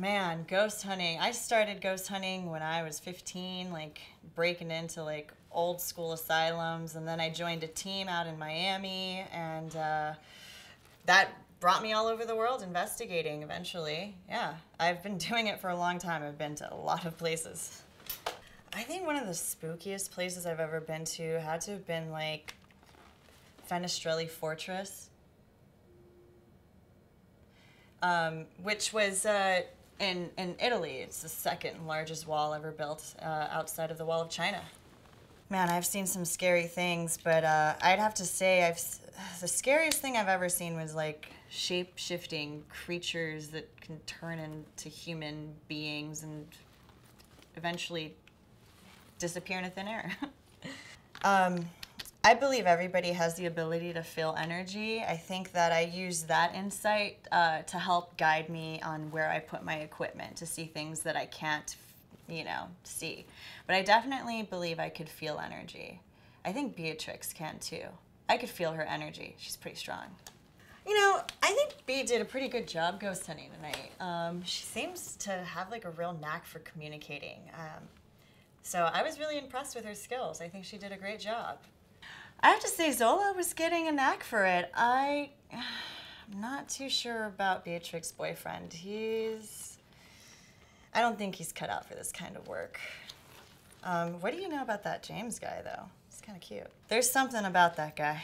man, ghost hunting. I started ghost hunting when I was 15, like breaking into like old school asylums, and then I joined a team out in Miami, and uh, that brought me all over the world investigating eventually. Yeah, I've been doing it for a long time. I've been to a lot of places. I think one of the spookiest places I've ever been to had to have been like Fenestrelle Fortress um, which was uh, in, in Italy. It's the second largest wall ever built uh, outside of the Wall of China. Man, I've seen some scary things, but uh, I'd have to say I've the scariest thing I've ever seen was like shape shifting creatures that can turn into human beings and eventually disappear into thin air. um, I believe everybody has the ability to feel energy. I think that I use that insight uh, to help guide me on where I put my equipment to see things that I can't, you know, see. But I definitely believe I could feel energy. I think Beatrix can too. I could feel her energy. She's pretty strong. You know, I think Bea did a pretty good job ghost hunting tonight. Um, she seems to have like a real knack for communicating. Um, so I was really impressed with her skills. I think she did a great job. I have to say, Zola was getting a knack for it. I, I'm not too sure about Beatrix's boyfriend. He's, I don't think he's cut out for this kind of work. Um, what do you know about that James guy, though? He's kind of cute. There's something about that guy.